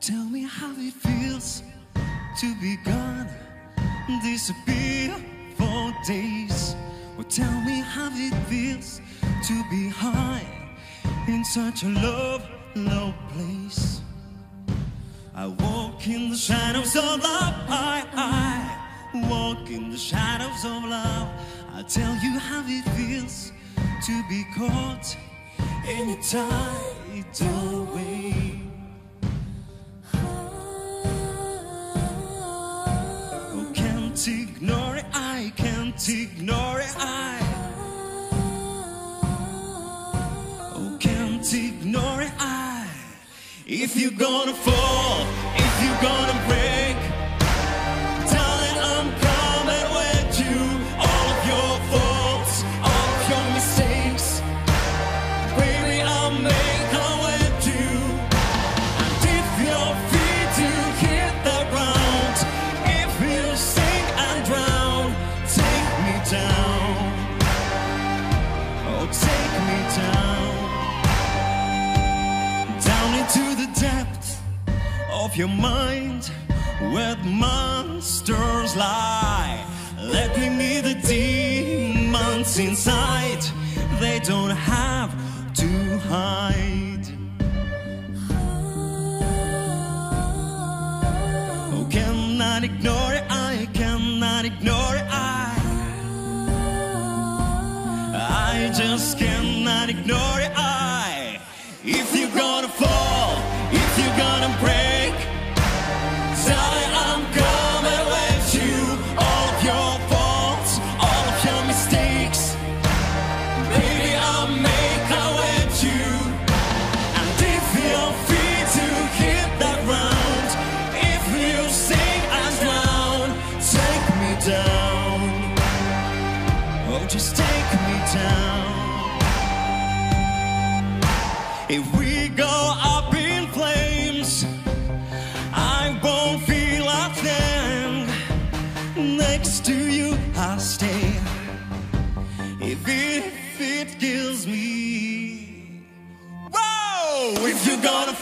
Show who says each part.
Speaker 1: Tell me how it feels to be gone, disappear for days. Oh, tell me how it feels to be high in such a love, low place. I walk in the shadows of love, I, I walk in the shadows of love. I tell you how it feels to be caught in a tidal wave. Ignore it, I. Oh, can't ignore it, I. If you're gonna fall, if you're gonna break, into the depths of your mind where the monsters lie. Let me meet the demons inside. They don't have to hide. Oh, cannot ignore it. I cannot ignore it. I, I just cannot ignore it. I, just take me down. If we go up in flames, I won't feel a thing. Next to you, I'll stay. If it, if it kills me. Whoa! If you're gonna